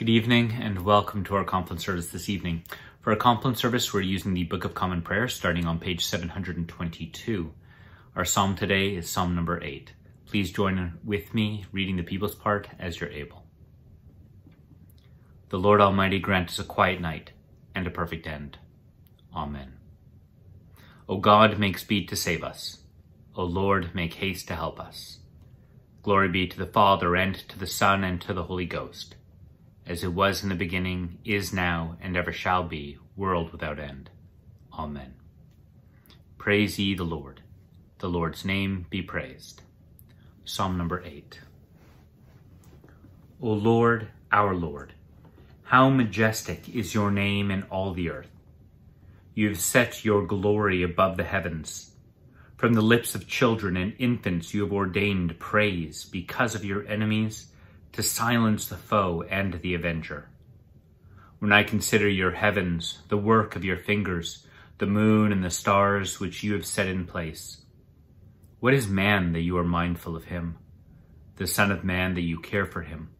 Good evening and welcome to our Compline service this evening. For our Compline service, we're using the Book of Common Prayer starting on page 722. Our psalm today is Psalm number 8. Please join with me reading the people's part as you're able. The Lord Almighty grant us a quiet night and a perfect end. Amen. O God, make speed to save us. O Lord, make haste to help us. Glory be to the Father, and to the Son, and to the Holy Ghost as it was in the beginning, is now, and ever shall be, world without end. Amen. Praise ye the Lord. The Lord's name be praised. Psalm number 8. O Lord, our Lord, how majestic is your name in all the earth. You have set your glory above the heavens. From the lips of children and infants you have ordained praise because of your enemies to silence the foe and the avenger. When I consider your heavens, the work of your fingers, the moon and the stars which you have set in place, what is man that you are mindful of him, the Son of Man that you care for him?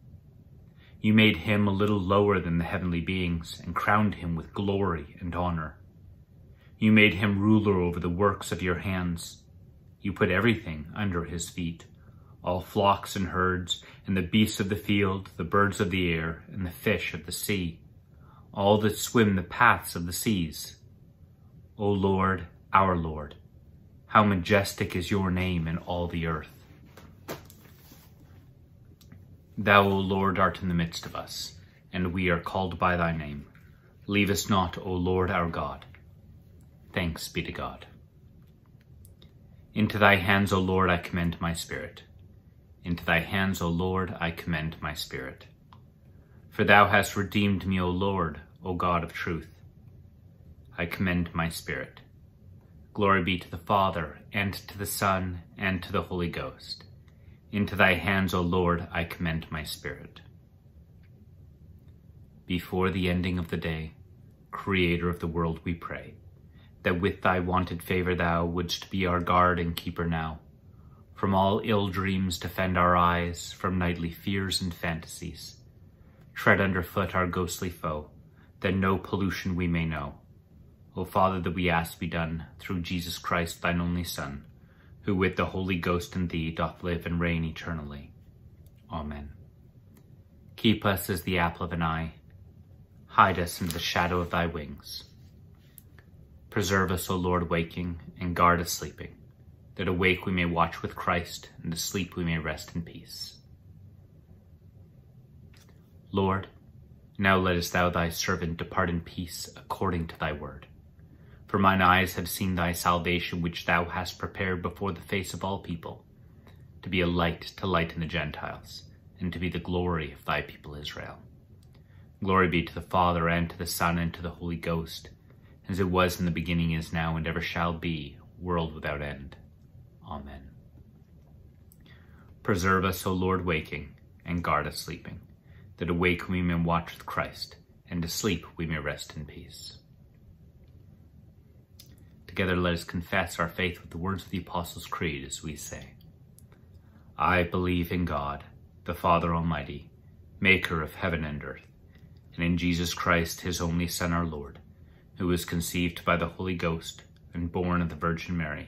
You made him a little lower than the heavenly beings and crowned him with glory and honor. You made him ruler over the works of your hands. You put everything under his feet all flocks and herds, and the beasts of the field, the birds of the air, and the fish of the sea, all that swim the paths of the seas. O Lord, our Lord, how majestic is your name in all the earth. Thou, O Lord, art in the midst of us, and we are called by thy name. Leave us not, O Lord our God. Thanks be to God. Into thy hands, O Lord, I commend my spirit. Into thy hands, O Lord, I commend my spirit. For thou hast redeemed me, O Lord, O God of truth. I commend my spirit. Glory be to the Father, and to the Son, and to the Holy Ghost. Into thy hands, O Lord, I commend my spirit. Before the ending of the day, Creator of the world, we pray, that with thy wonted favour thou wouldst be our guard and keeper now, from all ill dreams defend our eyes, from nightly fears and fantasies. Tread underfoot our ghostly foe, that no pollution we may know. O Father, that we ask be done through Jesus Christ, thine only Son, who with the Holy Ghost in thee doth live and reign eternally. Amen. Keep us as the apple of an eye. Hide us in the shadow of thy wings. Preserve us, O Lord, waking, and guard us sleeping that awake we may watch with Christ, and asleep we may rest in peace. Lord, now lettest thou thy servant depart in peace according to thy word. For mine eyes have seen thy salvation, which thou hast prepared before the face of all people, to be a light to lighten the Gentiles, and to be the glory of thy people Israel. Glory be to the Father, and to the Son, and to the Holy Ghost, as it was in the beginning, is now, and ever shall be, world without end. Amen. Preserve us, O Lord, waking, and guard us sleeping, that awake we may watch with Christ, and asleep we may rest in peace. Together let us confess our faith with the words of the Apostles' Creed as we say, I believe in God, the Father Almighty, maker of heaven and earth, and in Jesus Christ, his only Son, our Lord, who was conceived by the Holy Ghost and born of the Virgin Mary,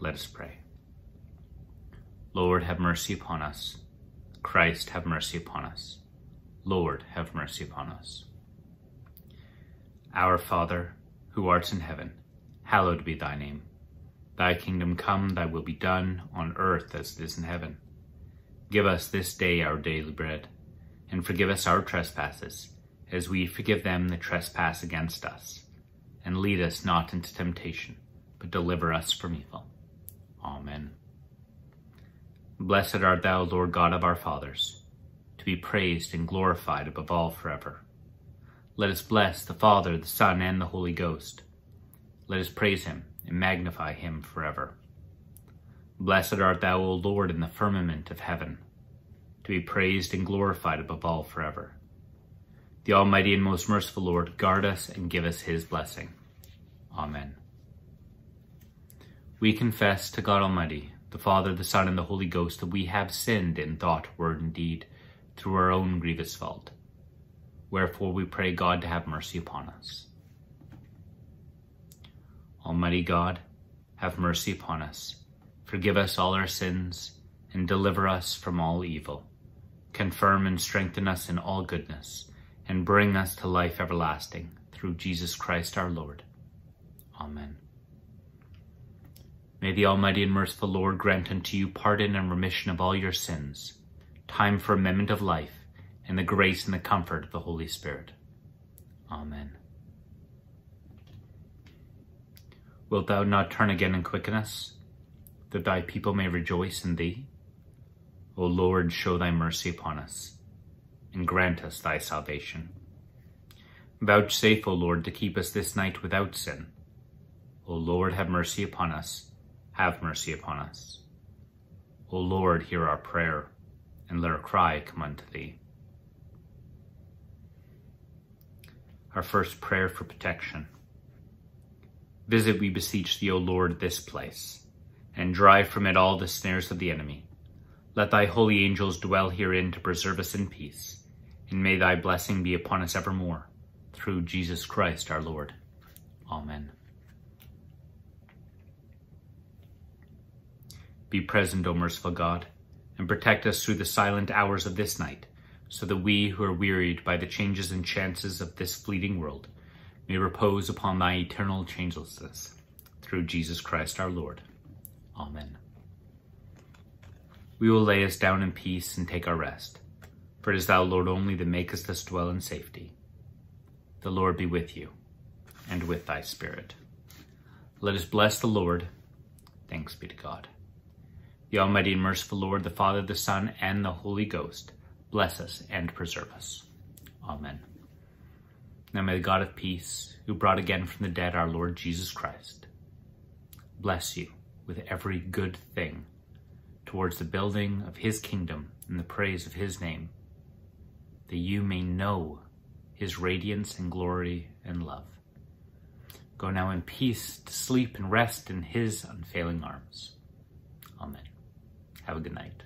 Let us pray. Lord, have mercy upon us. Christ, have mercy upon us. Lord, have mercy upon us. Our Father, who art in heaven, hallowed be thy name. Thy kingdom come, thy will be done, on earth as it is in heaven. Give us this day our daily bread, and forgive us our trespasses, as we forgive them that trespass against us. And lead us not into temptation, but deliver us from evil. Amen. Blessed art thou, Lord God of our fathers, to be praised and glorified above all forever. Let us bless the Father, the Son, and the Holy Ghost. Let us praise him and magnify him forever. Blessed art thou, O Lord, in the firmament of heaven, to be praised and glorified above all forever. The Almighty and most merciful Lord, guard us and give us his blessing. Amen. We confess to God Almighty, the Father, the Son, and the Holy Ghost, that we have sinned in thought, word, and deed, through our own grievous fault. Wherefore we pray God to have mercy upon us. Almighty God, have mercy upon us. Forgive us all our sins, and deliver us from all evil. Confirm and strengthen us in all goodness, and bring us to life everlasting, through Jesus Christ our Lord. Amen. May the Almighty and merciful Lord grant unto you pardon and remission of all your sins, time for amendment of life, and the grace and the comfort of the Holy Spirit. Amen. Wilt thou not turn again and quicken us, that thy people may rejoice in thee? O Lord, show thy mercy upon us, and grant us thy salvation. Vouchsafe, O Lord, to keep us this night without sin. O Lord, have mercy upon us have mercy upon us. O Lord, hear our prayer, and let our cry come unto thee. Our first prayer for protection. Visit, we beseech thee, O Lord, this place, and drive from it all the snares of the enemy. Let thy holy angels dwell herein to preserve us in peace, and may thy blessing be upon us evermore, through Jesus Christ our Lord. Amen. Be present, O merciful God, and protect us through the silent hours of this night, so that we who are wearied by the changes and chances of this fleeting world may repose upon thy eternal changelessness, through Jesus Christ our Lord. Amen. We will lay us down in peace and take our rest, for it is thou, Lord, only that makest us dwell in safety. The Lord be with you, and with thy spirit. Let us bless the Lord. Thanks be to God. The Almighty and merciful Lord, the Father, the Son, and the Holy Ghost, bless us and preserve us. Amen. Now may the God of peace, who brought again from the dead our Lord Jesus Christ, bless you with every good thing towards the building of his kingdom and the praise of his name, that you may know his radiance and glory and love. Go now in peace to sleep and rest in his unfailing arms. Amen. Have a good night.